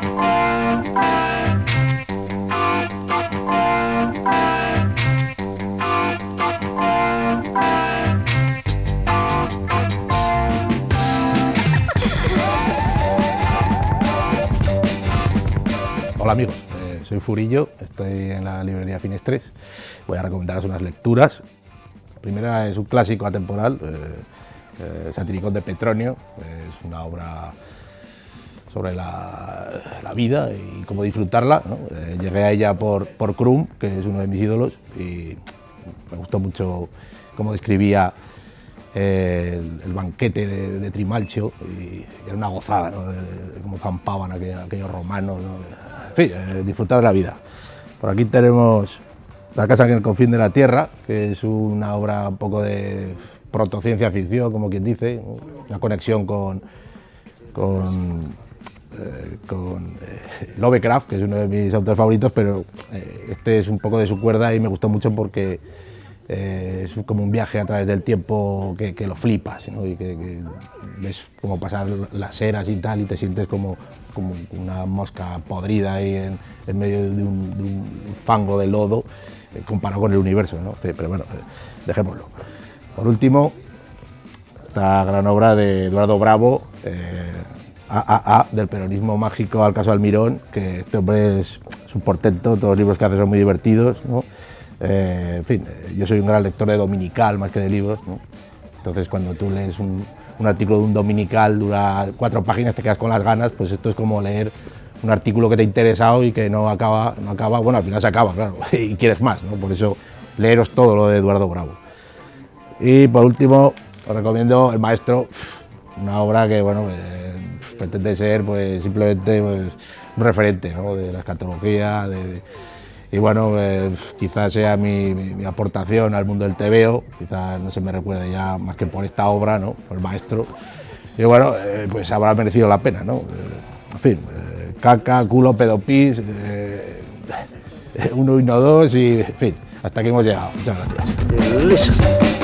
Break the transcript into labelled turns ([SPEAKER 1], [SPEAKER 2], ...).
[SPEAKER 1] Hola amigos, eh, soy Furillo, estoy en la librería Finestres. Voy a recomendaros unas lecturas. La primera es un clásico atemporal, eh, eh, Satiricón de Petronio. Es una obra sobre la, vida y cómo disfrutarla. llegué a ella por, por Krum, que es uno de mis ídolos, y me gustó mucho cómo describía el, banquete de, Trimalcho y, era una gozada, de, cómo zampaban aquellos, romanos. En fin, eh, disfrutar de la vida. Por aquí tenemos La casa en el confín de la tierra, que es una obra un poco de protociencia ficción, como quien dice, una conexión con, con, eh, eh, Lovecraft, que es uno de mis autores favoritos, pero este es un poco de su cuerda y me gustó mucho porque eh, es como un viaje a través del tiempo que, lo flipas y que, ves como pasar las eras y tal y te sientes como, como una mosca podrida ahí en, medio de un, fango de lodo eh, comparado con el universo. Pero bueno, eh, dejémoslo. Por último, esta gran obra de Eduardo Bravo, Del peronismo mágico al caso Almirón, que este hombre es, un portento, todos los libros que hace son muy divertidos. Eh, en fin, eh, yo soy un gran lector de dominical más que de libros, entonces cuando tú lees un, artículo de un dominical, dura cuatro páginas, te quedas con las ganas, pues esto es como leer un artículo que te ha interesado y que no acaba, no acaba, bueno, al final se acaba, claro, y quieres más, ¿no? por eso leeros todo lo de Eduardo Bravo. Y por último, os recomiendo El Maestro, una obra que, bueno, pretende ser pues, simplemente pues, un referente de la escatología, de y bueno, eh, quizás sea mi, aportación al mundo del TVO, quizás no se me recuerde ya más que por esta obra, ¿no? por el maestro, y bueno, eh, pues habrá merecido la pena, ¿no? Eh, en fin, caca, culo, pedopis, uno y no dos, y en fin, hasta aquí hemos llegado. Muchas gracias.